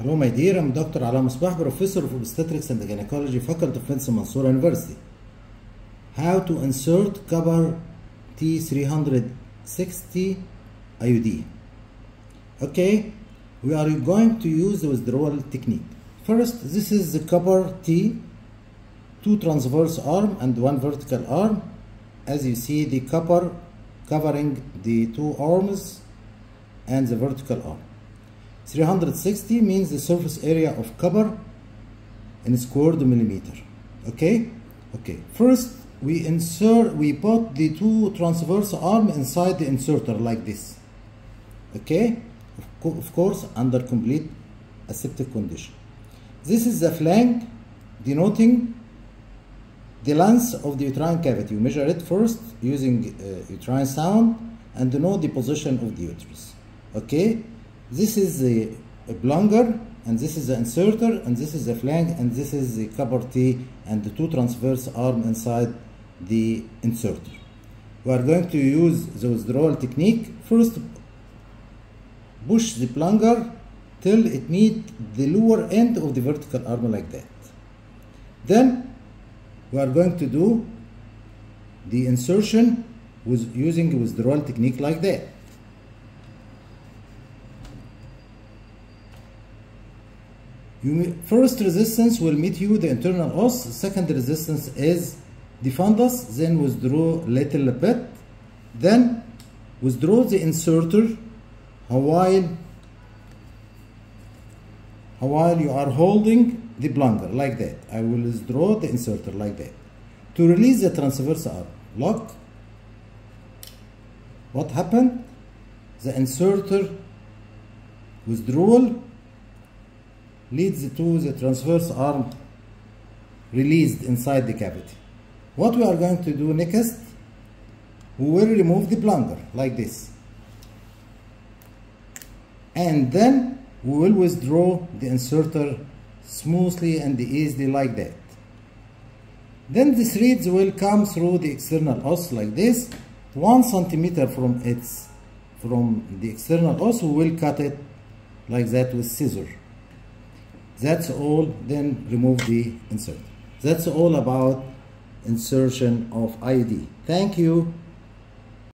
Hello, my dear. I'm Dr. Ala Musbah, Professor of Obstetrics and Gynecology, Faculty of Medicine, Mansoura University. How to insert copper T360 IUD. Okay, we are going to use the withdrawal technique. First, this is the copper T, two transverse arm and one vertical arm. As you see, the copper covering the two arms and the vertical arm. 360 means the surface area of copper in squared millimeter. Okay? Okay. First, we insert, we put the two transverse arm inside the inserter like this. Okay? Of, co of course, under complete aseptic condition. This is the flank denoting the length of the uterine cavity. You measure it first using uh, uterine sound and know the position of the uterus. Okay? This is the plunger and this is the inserter and this is the flank and this is the copper T and the two transverse arm inside the inserter. We are going to use the withdrawal technique. First, push the plunger till it meet the lower end of the vertical arm like that. Then we are going to do the insertion with using withdrawal technique like that. You, first resistance will meet you the internal os. Second resistance is the fundus. Then withdraw little bit. Then withdraw the inserter while while you are holding the plunger like that. I will withdraw the inserter like that. To release the transverse arm, lock. What happened? The inserter withdrawal leads to the transverse arm released inside the cavity. What we are going to do next, we will remove the plunger like this. And then we will withdraw the inserter smoothly and easily like that. Then the threads will come through the external os like this. One centimeter from its from the external os, we will cut it like that with scissors. That's all, then remove the insert. That's all about insertion of ID. Thank you.